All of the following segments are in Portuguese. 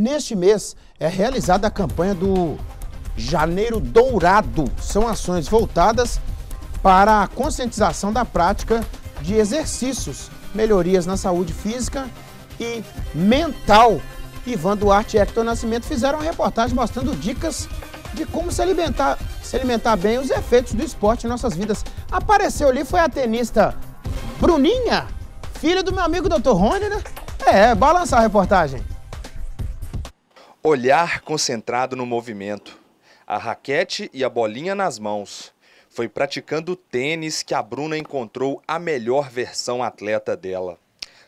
Neste mês é realizada a campanha do Janeiro Dourado. São ações voltadas para a conscientização da prática de exercícios, melhorias na saúde física e mental. Ivan Duarte e Hector Nascimento fizeram uma reportagem mostrando dicas de como se alimentar, se alimentar bem, os efeitos do esporte em nossas vidas. Apareceu ali foi a tenista Bruninha, filha do meu amigo Dr. Rony, né? É, balançar a reportagem. Olhar concentrado no movimento, a raquete e a bolinha nas mãos. Foi praticando tênis que a Bruna encontrou a melhor versão atleta dela.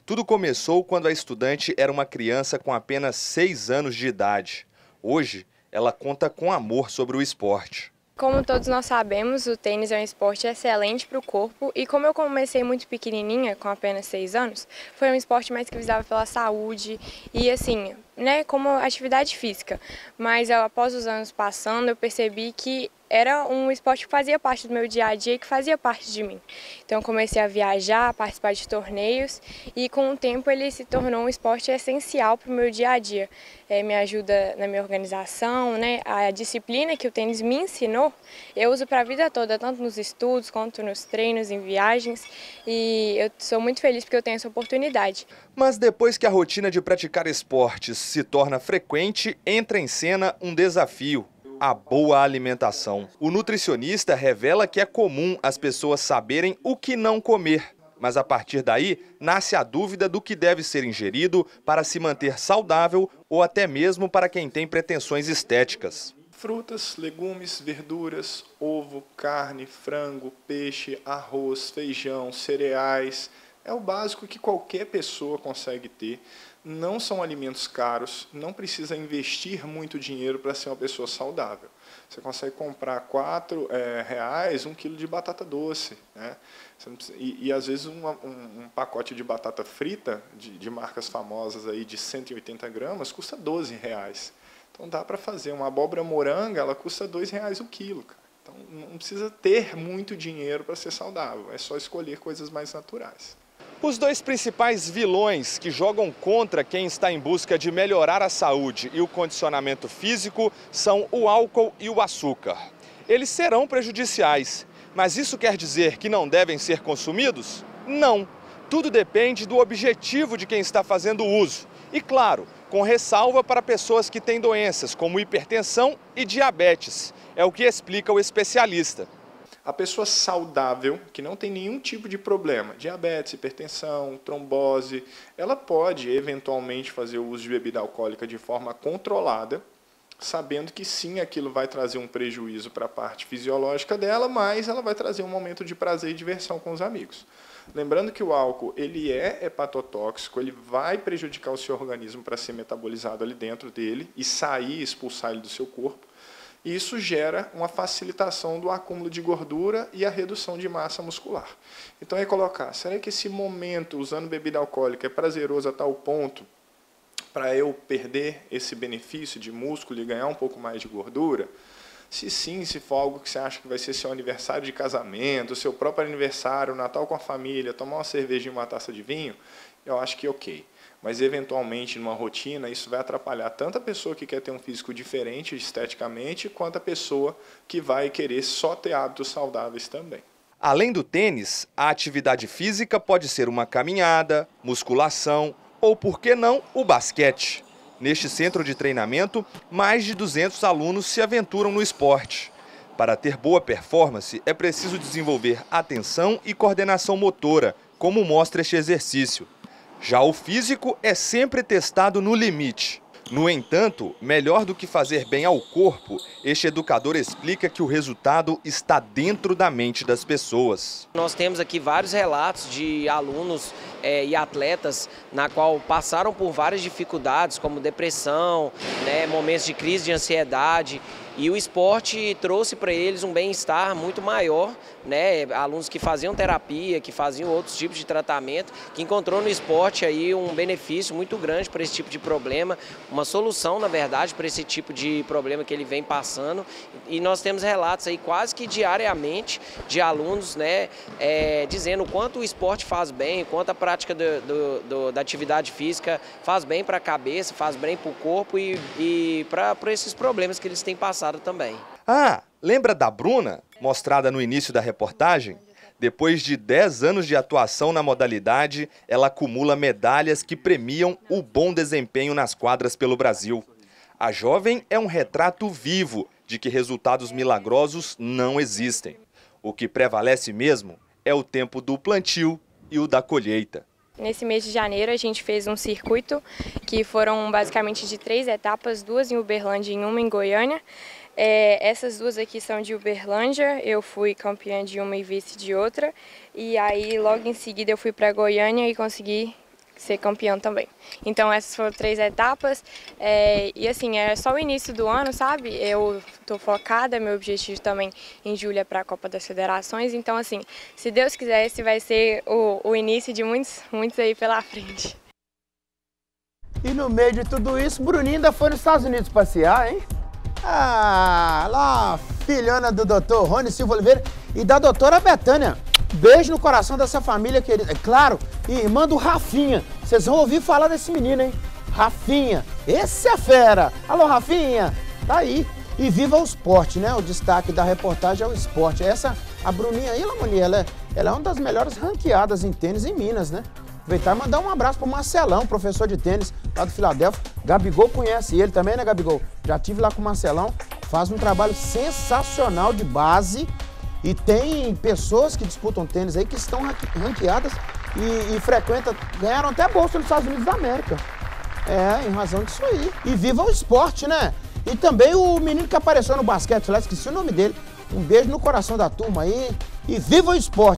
Tudo começou quando a estudante era uma criança com apenas 6 anos de idade. Hoje, ela conta com amor sobre o esporte. Como todos nós sabemos, o tênis é um esporte excelente para o corpo e como eu comecei muito pequenininha, com apenas 6 anos, foi um esporte mais que visava pela saúde e assim, né, como atividade física. Mas após os anos passando, eu percebi que era um esporte que fazia parte do meu dia a dia e que fazia parte de mim. Então comecei a viajar, a participar de torneios e com o tempo ele se tornou um esporte essencial para o meu dia a dia. É, me ajuda na minha organização, né? a disciplina que o tênis me ensinou, eu uso para a vida toda, tanto nos estudos quanto nos treinos, em viagens e eu sou muito feliz porque eu tenho essa oportunidade. Mas depois que a rotina de praticar esportes se torna frequente, entra em cena um desafio a boa alimentação. O nutricionista revela que é comum as pessoas saberem o que não comer, mas a partir daí nasce a dúvida do que deve ser ingerido para se manter saudável ou até mesmo para quem tem pretensões estéticas. Frutas, legumes, verduras, ovo, carne, frango, peixe, arroz, feijão, cereais. É o básico que qualquer pessoa consegue ter não são alimentos caros, não precisa investir muito dinheiro para ser uma pessoa saudável. Você consegue comprar quatro é, reais um quilo de batata doce, né? Precisa, e, e, às vezes um, um, um, pacote de batata frita de, de, marcas famosas aí de 180 gramas custa 12 reais. Então dá para fazer uma abóbora moranga, ela custa dois reais o quilo. Cara. Então não precisa ter muito dinheiro para ser saudável, é só escolher coisas mais naturais. Os dois principais vilões que jogam contra quem está em busca de melhorar a saúde e o condicionamento físico são o álcool e o açúcar. Eles serão prejudiciais, mas isso quer dizer que não devem ser consumidos? Não. Tudo depende do objetivo de quem está fazendo uso. E claro, com ressalva para pessoas que têm doenças como hipertensão e diabetes. É o que explica o especialista. A pessoa saudável, que não tem nenhum tipo de problema, diabetes, hipertensão, trombose, ela pode eventualmente fazer o uso de bebida alcoólica de forma controlada, sabendo que sim, aquilo vai trazer um prejuízo para a parte fisiológica dela, mas ela vai trazer um momento de prazer e diversão com os amigos. Lembrando que o álcool ele é hepatotóxico, ele vai prejudicar o seu organismo para ser metabolizado ali dentro dele e sair, expulsar ele do seu corpo. E isso gera uma facilitação do acúmulo de gordura e a redução de massa muscular. Então é colocar, será que esse momento usando bebida alcoólica é prazeroso a tal ponto para eu perder esse benefício de músculo e ganhar um pouco mais de gordura? Se sim, se for algo que você acha que vai ser seu aniversário de casamento, seu próprio aniversário, Natal com a família, tomar uma cerveja e uma taça de vinho, eu acho que ok mas eventualmente numa rotina isso vai atrapalhar tanto a pessoa que quer ter um físico diferente esteticamente, quanto a pessoa que vai querer só ter hábitos saudáveis também. Além do tênis, a atividade física pode ser uma caminhada, musculação ou, por que não, o basquete. Neste centro de treinamento, mais de 200 alunos se aventuram no esporte. Para ter boa performance, é preciso desenvolver atenção e coordenação motora, como mostra este exercício. Já o físico é sempre testado no limite. No entanto, melhor do que fazer bem ao corpo, este educador explica que o resultado está dentro da mente das pessoas. Nós temos aqui vários relatos de alunos é, e atletas na qual passaram por várias dificuldades, como depressão, né, momentos de crise de ansiedade, E o esporte trouxe para eles um bem-estar muito maior, né? Alunos que faziam terapia, que faziam outros tipos de tratamento, que encontrou no esporte aí um benefício muito grande para esse tipo de problema, uma solução, na verdade, para esse tipo de problema que ele vem passando. E nós temos relatos aí quase que diariamente de alunos, né, é, dizendo o quanto o esporte faz bem, o quanto a prática do, do, do, da atividade física faz bem para a cabeça, faz bem para o corpo e, e para esses problemas que eles têm passado também. Ah, lembra da Bruna, mostrada no início da reportagem? Depois de 10 anos de atuação na modalidade, ela acumula medalhas que premiam o bom desempenho nas quadras pelo Brasil. A jovem é um retrato vivo de que resultados milagrosos não existem. O que prevalece mesmo é o tempo do plantio e o da colheita. Nesse mês de janeiro a gente fez um circuito que foram basicamente de três etapas, duas em Uberlândia e uma em Goiânia. É, essas duas aqui são de Uberlândia, eu fui campeã de uma e vice de outra. E aí logo em seguida eu fui para Goiânia e consegui ser campeã também. Então essas foram três etapas é, e assim, é só o início do ano, sabe? Eu estou focada, meu objetivo também em julho é para a Copa das Federações, então assim, se Deus quiser esse vai ser o, o início de muitos, muitos aí pela frente. E no meio de tudo isso, Bruninho ainda foi nos Estados Unidos passear, hein? Ah, lá, filhona do doutor Rony Silva Oliveira e da doutora Betânia. Beijo no coração dessa família querida. É claro, irmã do Rafinha. Vocês vão ouvir falar desse menino, hein? Rafinha. Esse é fera. Alô, Rafinha. Tá aí. E viva o esporte, né? O destaque da reportagem é o esporte. Essa, a Bruninha aí, Lamoni, ela é, ela é uma das melhores ranqueadas em tênis em Minas, né? Aproveitar e mandar um abraço pro Marcelão, professor de tênis lá do Filadélfia. Gabigol conhece ele também, né, Gabigol? Já tive lá com o Marcelão. Faz um trabalho sensacional de base. E tem pessoas que disputam tênis aí que estão ranqueadas e, e frequentam, ganharam até bolsa nos Estados Unidos da América. É, em razão disso aí. E viva o esporte, né? E também o menino que apareceu no basquete lá, esqueci o nome dele. Um beijo no coração da turma aí. E viva o esporte!